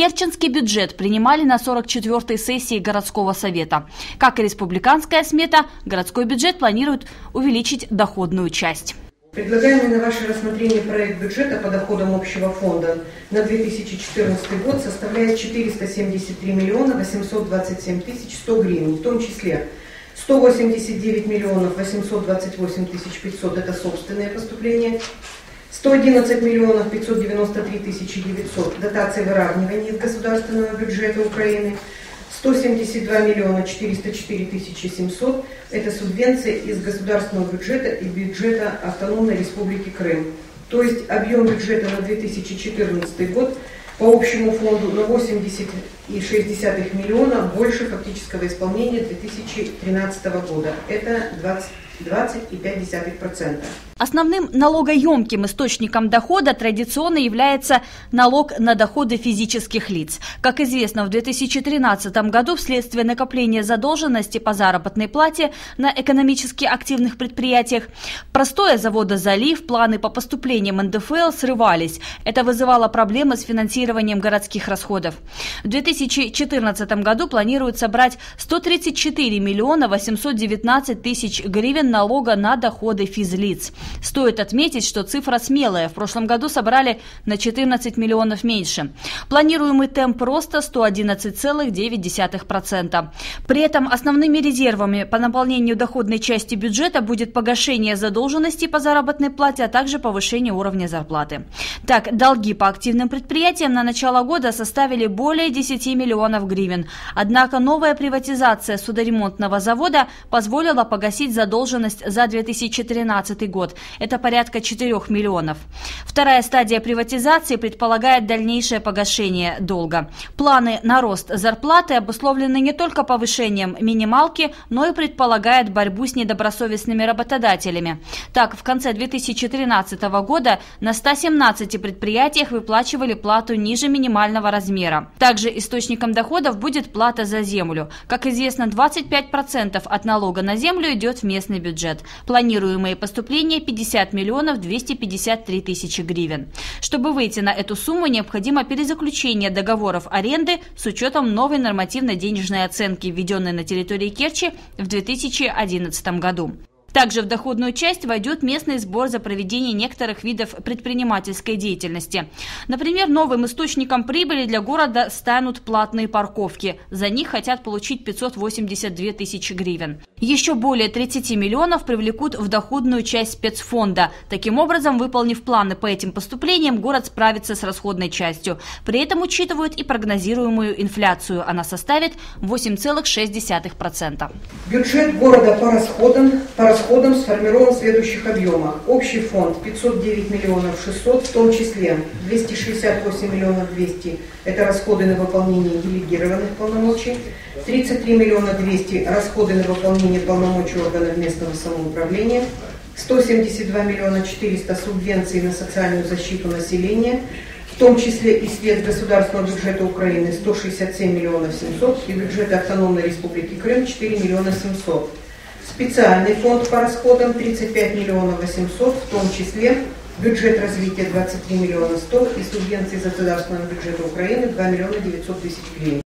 Керченский бюджет принимали на 44-й сессии городского совета. Как и республиканская смета, городской бюджет планирует увеличить доходную часть. Предлагаемый на ваше рассмотрение проект бюджета по доходам общего фонда на 2014 год составляет 473 миллиона 827 тысяч 100 гривен, в том числе 189 миллионов 828 тысяч 500 – это собственные поступления, 111 миллионов 593 тысячи 900 – дотации выравнивания из государственного бюджета Украины – 172 миллиона 404 тысячи 700 – это субвенции из государственного бюджета и бюджета Автономной Республики Крым. То есть объем бюджета на 2014 год по общему фонду на 80,6 миллиона больше фактического исполнения 2013 года. Это 20 20,5%. Основным налогоемким источником дохода традиционно является налог на доходы физических лиц. Как известно, в 2013 году вследствие накопления задолженности по заработной плате на экономически активных предприятиях простое завода «Залив», планы по поступлениям НДФЛ срывались. Это вызывало проблемы с финансированием городских расходов. В 2014 году планируют собрать 134 миллиона 819 тысяч гривен налога на доходы физлиц. Стоит отметить, что цифра смелая. В прошлом году собрали на 14 миллионов меньше. Планируемый темп роста 111,9%. При этом основными резервами по наполнению доходной части бюджета будет погашение задолженности по заработной плате, а также повышение уровня зарплаты. Так, долги по активным предприятиям на начало года составили более 10 миллионов гривен. Однако новая приватизация судоремонтного завода позволила погасить задолженность за 2013 год. Это порядка 4 миллионов. Вторая стадия приватизации предполагает дальнейшее погашение долга. Планы на рост зарплаты обусловлены не только повышением минималки, но и предполагает борьбу с недобросовестными работодателями. Так, в конце 2013 года на 117 предприятиях выплачивали плату ниже минимального размера. Также источником доходов будет плата за землю. Как известно, 25% от налога на землю идет в местный бюджет. Планируемые поступления 50 миллионов 253 тысячи гривен. Чтобы выйти на эту сумму, необходимо перезаключение договоров аренды с учетом новой нормативно-денежной оценки, введенной на территории Керчи в 2011 году. Также в доходную часть войдет местный сбор за проведение некоторых видов предпринимательской деятельности. Например, новым источником прибыли для города станут платные парковки. За них хотят получить 582 тысячи гривен. Еще более 30 миллионов привлекут в доходную часть спецфонда. Таким образом, выполнив планы по этим поступлениям, город справится с расходной частью. При этом учитывают и прогнозируемую инфляцию. Она составит 8,6%. Бюджет города по расходам, по расходам расходам сформирован в следующих объемах. Общий фонд 509 миллионов 600, в том числе 268 миллионов 200 – это расходы на выполнение делегированных полномочий, 33 миллиона 200 – расходы на выполнение полномочий органов местного самоуправления, 172 миллиона 400 субвенций на социальную защиту населения, в том числе и средств государственного бюджета Украины 167 миллионов 700 и бюджета Автономной Республики Крым 4 миллиона 700. Специальный фонд по расходам 35 миллионов 800, в том числе бюджет развития 23 миллиона 100 и субвенции за государственного бюджета Украины 2 миллиона 900 тысяч гривен.